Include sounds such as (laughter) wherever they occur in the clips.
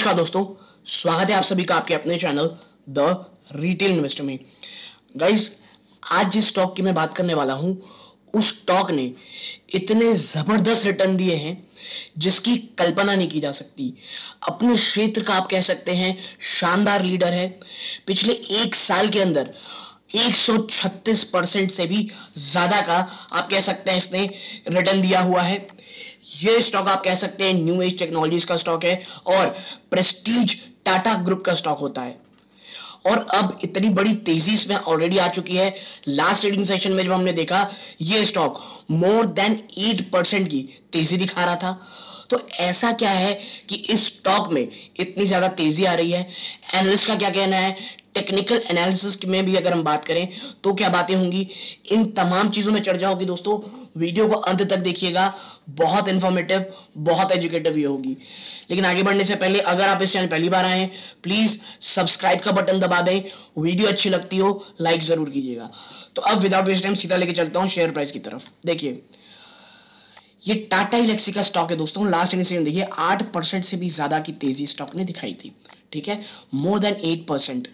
नमस्कार दोस्तों, स्वागत है आप सभी का आपके अपने चैनल द रिटेल इन्वेस्टर में। गाइस, आज जिस स्टॉक की मैं बात करने वाला हूँ, उस स्टॉक ने इतने ज़बरदस्त रिटर्न दिए हैं, जिसकी कल्पना नहीं की जा सकती। अपने क्षेत्र का आप कह सकते हैं, शानदार लीडर है। पिछले एक साल के अंदर 136 परसेंट से भी ज़्यादा का आप कह सकते हैं इसने रिटर्न दिया हुआ है। ये स्टॉक आप कह सकते हैं न्यू एज टेक्नोलॉजीज़ का स्टॉक है और प्रेस्टीज टाटा ग्रुप का स्टॉक होता है। और अब इतनी बड़ी तेज़ी इसमें ऑलरेडी आ चुकी है। लास्ट ट्रेडिंग सेशन में जब हमने देखा, ये stock more than eight percent की तेज़ी दिखा रहा था। तो ऐसा क्या है कि इस स्टॉक में इतनी ज़्यादा तेज़ी आ रही है? एनालिस्ट का क्या कहना है? टेक्निकल एनालिसिस में भी अगर हम बात करें तो क्या बातें होंगी? इन तमाम चीज़ों में चर्चा होगी दोस्तों, वीडियो को अंत तक देखिएगा, बहुत इंफॉर्मेटिव बहुत एजुकेटिव ये होगी। लेकिन आगे बढ़ने से पहले, अगर आप इस चैनल पहली बार आए हैं प्लीज़ सब्सक्राइब का बटन दबा दें। वीडियो अच्छी लगती हो लाइक ज़रूर कीजिएगा। तो अब विदाउट वेस्ट टाइम सीधा लेके चलता हूँ शेयर प्राइस की तरफ़। देखिए, ये टाटा इलेक्सी का स्टॉक है दोस्तों लास्ट इनिशियल देखिए, आठ से भी ज़्यादा की तेज़ी स्टॉक ने दिखाई थी। ठीक है? मोर देन एट परसेंट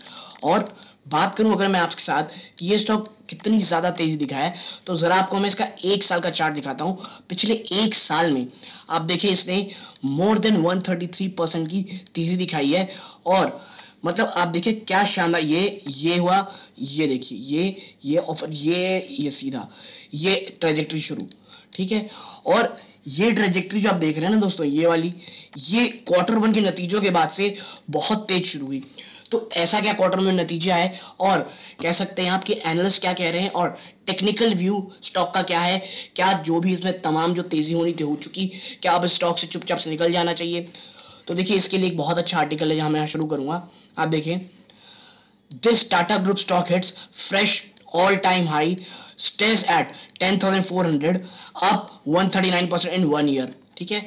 और बात करूँ अगर मैं आपके साथ कि ये स्टॉक कितनी ज़्यादा तेज़ी दिखाया है तो जरा आपको मैं इसका एक साल का चार्ट दिखाता हूँ। पिछले एक साल में आप देखिए इसने मोर देन 133 परसेंट की तेज़ी दिखाई है। और मतलब आप देखिए क्या शानदार ये ये हुआ, ये देखिए, ये ये ऑफ़र ये ये सीधा, ये ट्रेजेक्ट्री शुरू, ठीक है? और ये ट्रेजेक्ट्री जो आप देख रहे हैं ना दोस्तों, ये वाली, ये क्वार्टर वन के नतीजों के बाद से बहुत तेज शुरू हुई। तो ऐसा क्या क्वार्टर में नतीजे आए और कह सकते हैं आपके एनालिस्ट क्या कह रहे हैं और टेक्निकल व्यू स्टॉक का क्या है? क्या जो भी इसमें तमाम जो तेज़ी होनी थी, हो चुकी, क्या अब स्टॉक से चुपचाप से निकल जाना चाहिए? तो देखिए, इसके लिए एक बहुत अच्छा आर्टिकल है जहाँ मैं शुरू करूँगा। आप देखें this Tata group stock hits fresh all time high stage at 10,400 up 139% in one year ठीक है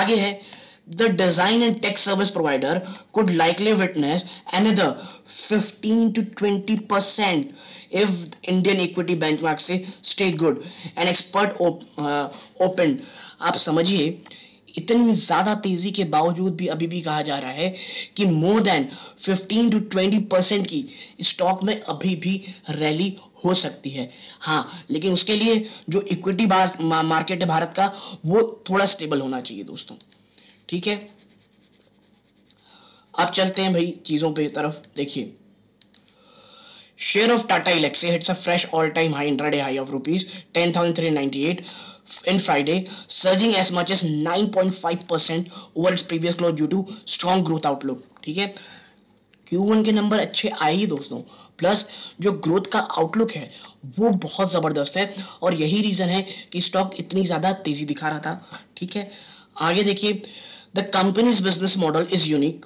आगे है the design and tech service provider could likely witness another 15 to 20 percent if Indian equity benchmark से stay good and expert op, uh, opened आप समझिए इतनी ज़्यादा तेज़ी के बावजूद भी अभी भी कहा जा रहा है कि मोर देन 15 टू 20 परसेंट की स्टॉक में अभी भी रैली हो सकती है। हाँ लेकिन उसके लिए जो इक्विटी मार्केट है भारत का, वो थोड़ा स्टेबल होना चाहिए दोस्तों। ठीक है? अब चलते हैं भाई चीज़ों पे तरफ़। देखिए share of Tata Elxsi hits a fresh all time high intraday high of rupees ten thousand three ninety eight in Friday, surging as much as 9.5% over its previous close due to strong growth outlook. ठीक है Q1 के number अच्छे आए ही दोस्तों plus जो growth का outlook है वो बहुत ज़बरदस्त है और यही रीजन है कि स्टॉक इतनी ज़्यादा तेज़ी दिखा रहा था ठीक है आगे देखिए The company's business model is unique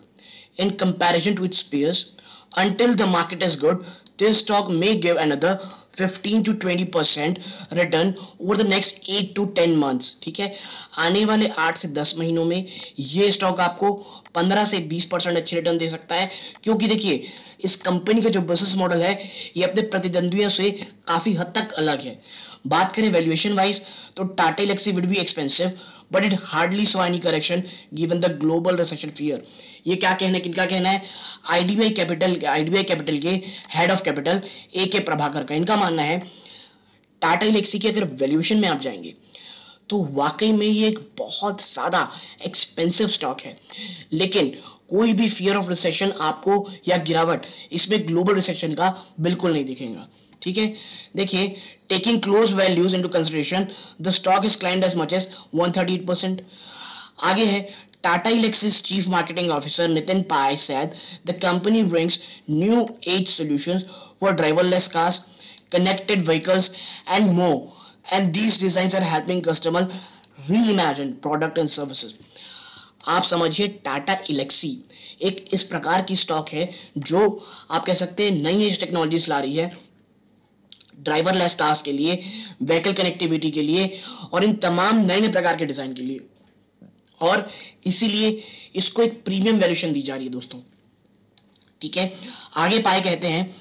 in comparison to its peers. Until the market is good, this stock may give another 15 to 20 percent return over the next 8 to 10 months ठीक है? आने वाले 8 से 10 महीनों में ये स्टॉक आपको 15 से 20 परसेंट अच्छे रिटर्न दे सकता है। क्योंकि देखिए, इस कंपनी का जो बिज़नेस मॉडल है, ये अपने प्रतिद्वंद्वियों से काफ़ी हद तक अलग है। बात करें वैल्यूएशन वाइज तो Tata Elxsi would be expensive but it hardly saw any correction given the global recession fear ये क्या कहना है किनका कहना है? आईडीबीआई कैपिटल आईडीबीआई कैपिटल के head of capital A K Prabhakar का। इनका मानना है टाटा इलेक्सी की अगर वैल्यूएशन में आप जाएँगे तो वाकई में ये एक बहुत ज़्यादा एक्सपेंसिव स्टॉक है। लेकिन कोई भी फियर ऑफ़ रिसेशन आपको या गिरावट इसमें ग्लोबल रिसेशन का बिल्कुल नहीं दिखेगा। ठीक है? देखिए taking close values into consideration the stock is climbed as much as 138 percent आगे है Tata Elxsi's chief marketing officer Nitin Pai said the company brings new age solutions for driverless cars connected vehicles and more and these design are helping customer re product and services आप समझिए टाटा इलेक्सी एक इस प्रकार की stock है जो आप कह सकते हैं नई एज टेक्नोलॉजी ला रही है। ड्राइवरलेस कार्स के लिए व्हीकल कनेक्टिविटी के लिए और इन तमाम नए नए प्रकार के डिज़ाइन के लिए। और इसीलिए इसको एक प्रीमियम वैल्यूशन दी जा रही है दोस्तों। ठीक है? आगे पाए कहते हैं,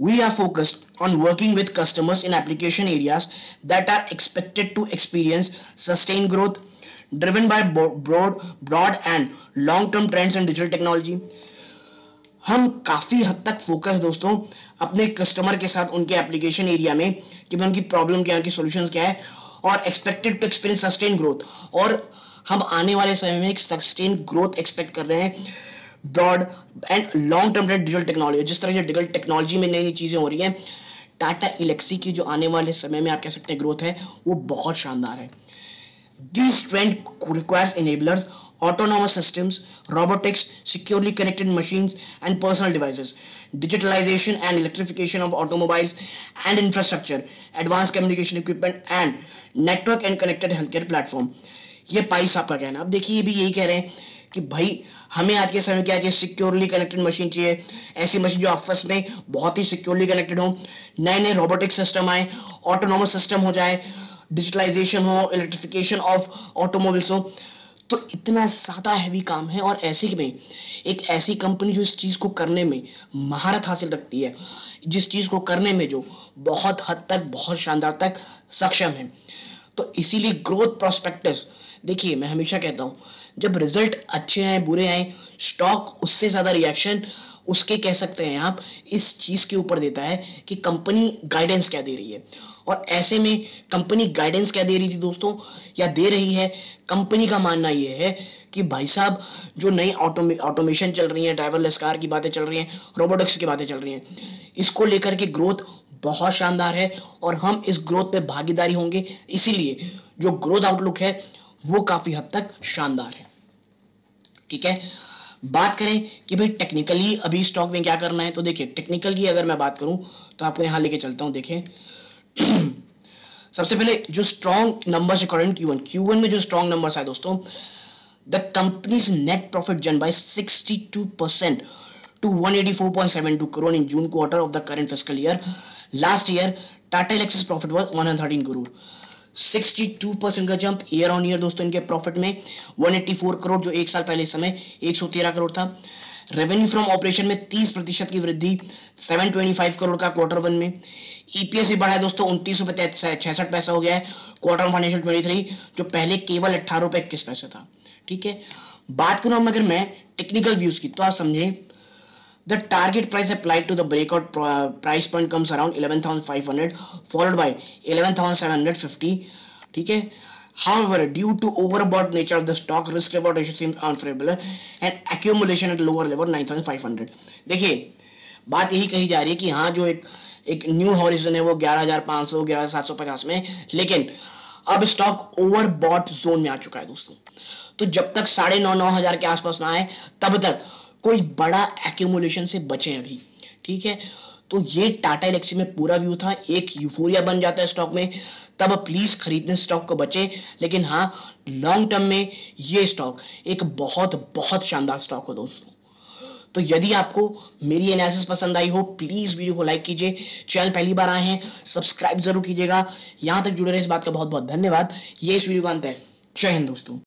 we are focused on working with customers in application areas that are expected to experience sustained growth driven by broad broad and long term trends and digital technology हम काफ़ी हद तक फोकस दोस्तों अपने कस्टमर के साथ उनके एप्लीकेशन एरिया में कि उनकी प्रॉब्लम क्या है, उनकी सोल्यूशन क्या है और expected to experience sustain growth और हम आने वाले समय में एक सस्टेन ग्रोथ एक्सपेक्ट कर रहे हैं broad and long term digital technology जिस तरह से डिजिटल टेक्नोलॉजी में नई नई चीज़ें हो रही हैं टाटा इलेक्सी की जो आने वाले समय में आप कह सकते हैं ग्रोथ है, वो बहुत शानदार है। This trend requires enablers autonomous systems, robotics, securely connected machines and personal devices, digitalization and electrification of automobiles and infrastructure, advanced communication equipment and network and connected healthcare platform. ये पाई साहब का कहना अब देखिए भी यही कह रहे हैं कि भाई हमें आज के समय क्या चाहिए सिक्योरली कनेक्टेड मशीन चाहिए ऐसी मशीन जो आपस में बहुत ही सिक्योरली कनेक्टेड हो नए नए रोबोटिक सिस्टम आए ऑटोनोमस सिस्टम हो जाए डिजिटलाइजेशन हो इलेक्ट्रिफिकेशन ऑफ़ ऑटोमोबाइल्स हो तो इतना ज़्यादा हैवी काम है और ऐसे में एक ऐसी कंपनी जो इस चीज़ को करने में महारत हासिल रखती है, जिस चीज़ को करने में जो बहुत हद तक, बहुत शानदार तक सक्षम है। तो इसीलिए ग्रोथ प्रोस्पेक्टिव देखिए मैं हमेशा कहता हूँ, जब रिज़ल्ट अच्छे आए, बुरे आए स्टॉक उससे ज़्यादा रिएक्शन उसके कह सकते हैं आप, इस चीज़ के ऊपर देता है कि कंपनी गाइडेंस क्या दे रही है। और ऐसे में कंपनी गाइडेंस क्या दे रही थी दोस्तों? या दे रही है? कंपनी का मानना यह है कि भाई साहब, जो नई ऑटोमेशन चल रही है ड्राइवरलेस कार की बातें चल रही हैं रोबोटिक्स की बातें चल रही हैं, इसको लेकर के ग्रोथ बहुत शानदार है और हम इस ग्रोथ पे भागीदारी होंगे। इसीलिए जो ग्रोथ आउटलुक है, वो काफ़ी हद तक शानदार है। ठीक है? बात करें कि भाई टेक्निकली अभी स्टॉक में क्या करना है तो देखिए टेक्निकल की अगर मैं बात करूँ तो आपको यहाँ लेके चलता हूँ, देखें। (clears throat) सबसे पहले जो स्ट्रॉन्ग नंबर है current Q one Q one में जो स्ट्रॉन्ग नंबर आए दोस्तों the company's net profit jumped by 62 percent to 184.72 crore in June quarter of the current physical year last year Tata Elxsi's profit was 113 crore 62 percent का jump year on year दोस्तों इनके profit में 184 करोड़ जो एक साल पहले इस समय 113 करोड़ था। रेवेन्यू फ्रॉम ऑपरेशन में 30 प्रतिशत की वृद्धि 725 करोड़ का क्वार्टर वन में। ईपीएस e भी बढ़ा है दोस्तों उनतीस रुपए छियासठ पैसा हो गया है। क्वार्टर फाइनेंशियल ट्वेंटी थ्री जो पहले केवल अट्ठारह रुपए इक्कीस पैसे था। ठीक है? बात करूँ अगर मैं टेक्निकल व्यूज़ की तो आप समझे the target price applied to the breakout price point comes around eleven thousand five hundred followed by eleven thousand seven hundred fifty ठीक है? However, due to overbought nature of the stock, risk reward ratio seems unfavorable and accumulation at lower level 9500. देखिए बात यही कही जा रही है कि हाँ जो एक एक न्यू हॉरिजन है वो 11500 11750 में। लेकिन अब स्टॉक ओवर बॉट जोन में आ चुका है दोस्तों। तो जब तक साढ़े नौ नौ हज़ार के आसपास ना आए, तब तक कोई बड़ा एक्यूमुलेशन से बचे अभी। ठीक है? तो ये टाटा इलेक्सी में पूरा व्यू था। एक यूफोरिया बन जाता है स्टॉक में। तब प्लीज़ खरीदने स्टॉक को बचे। लेकिन हाँ लॉन्ग टर्म में ये स्टॉक एक बहुत बहुत शानदार स्टॉक हो दोस्तों। तो यदि आपको मेरी एनालिसिस पसंद आई हो प्लीज़ वीडियो को लाइक कीजिए। चैनल पहली बार आए हैं सब्सक्राइब ज़रूर कीजिएगा। यहाँ तक जुड़े रहे इस बात का बहुत बहुत धन्यवाद। ये इस वीडियो का अंत है। जय हिंद दोस्तों।